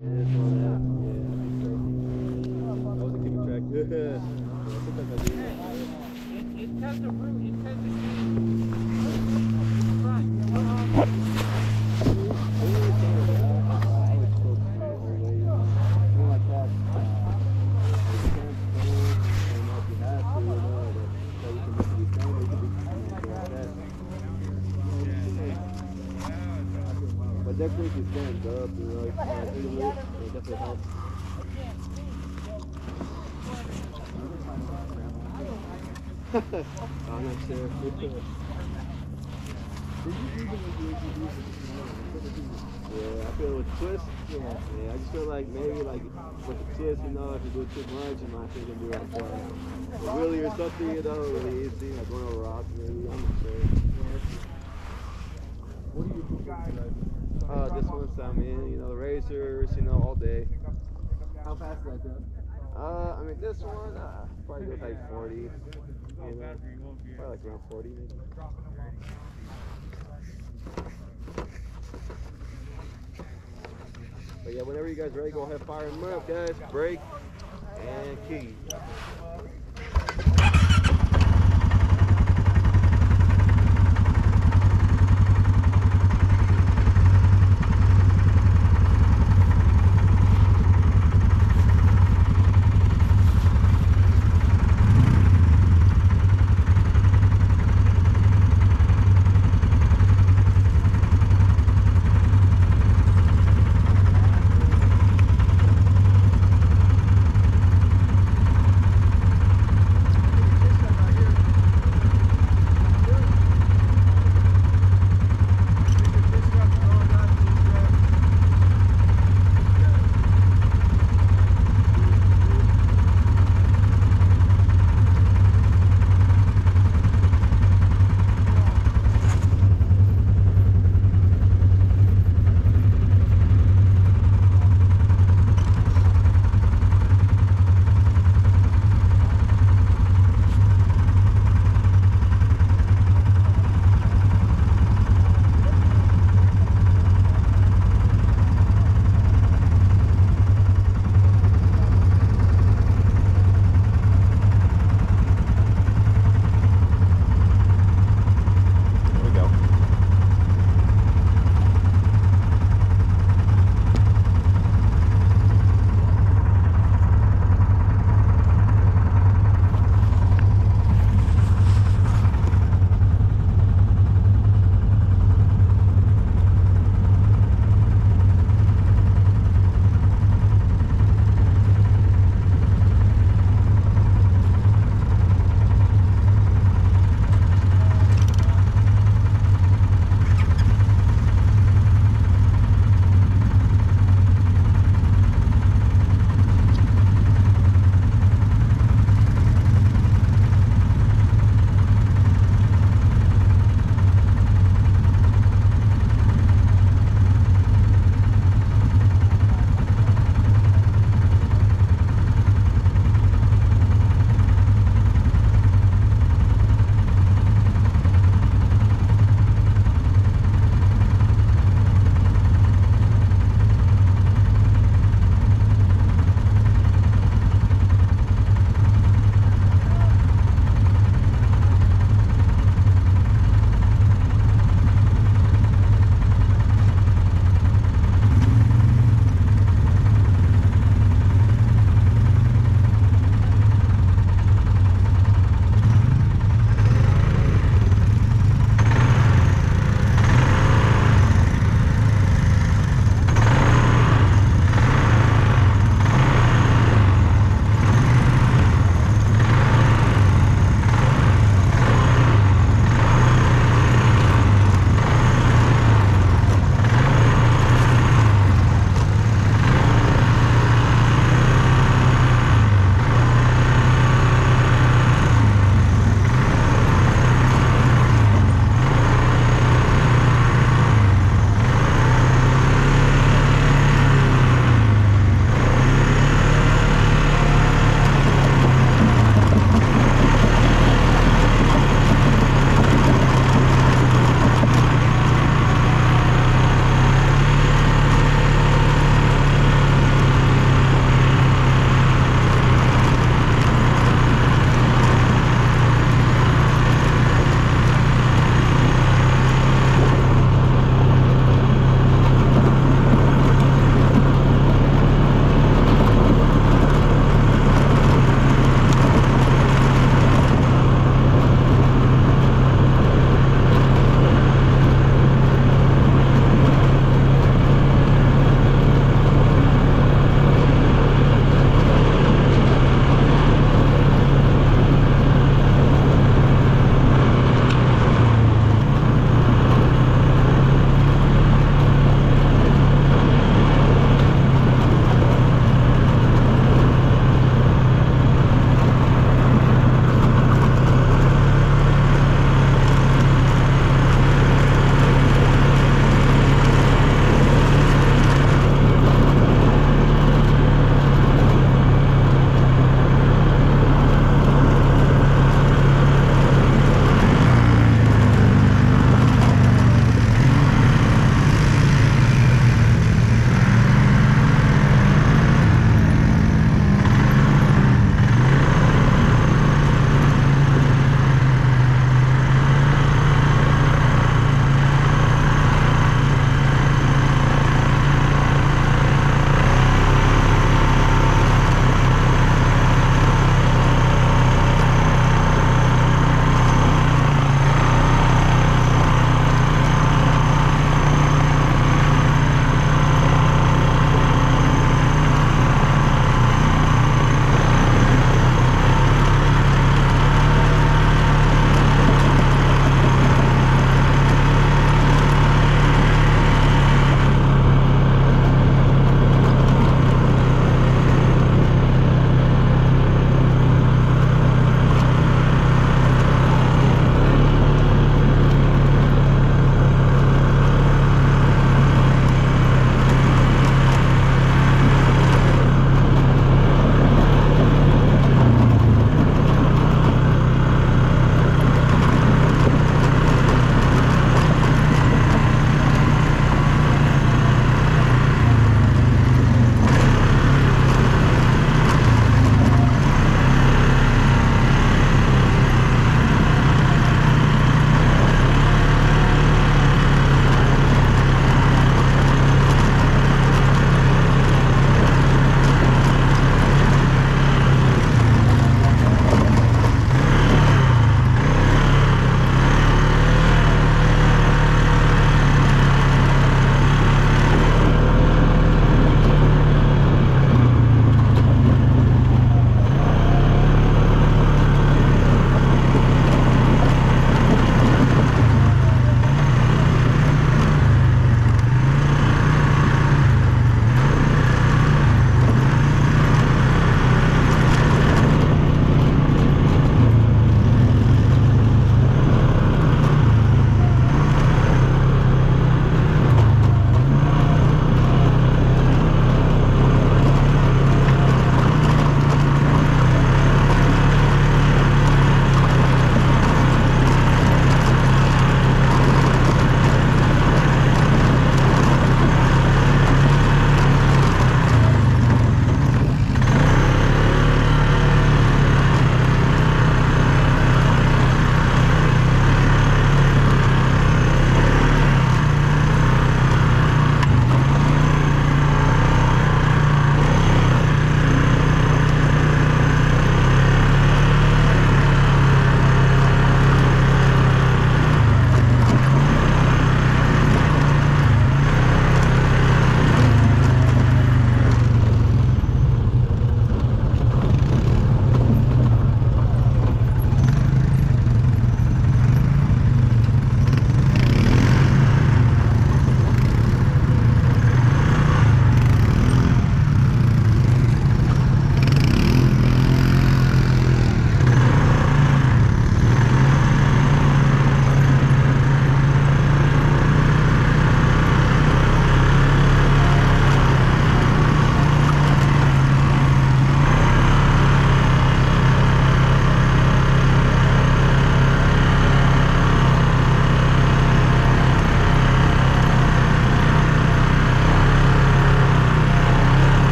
I was a track. It. It, it tells root, it tells the definitely if stand up, know, if you do it, it definitely helps. I'm not sure. Yeah, I feel with twist. Yeah. yeah, I just feel like maybe like with the twist, you know, if you do it too much, you might think you do like uh, a wheelie or something, you know, really easy, like going over rocks maybe. I'm not sure. What do you do guys? Uh, this one's I'm in, you know, the razors, you know, all day. How fast is that go? Uh, I mean, this one uh, probably goes like 40. You know, probably like around 40 maybe. But yeah, whenever you guys ready, go ahead, fire them up, guys. Break and key.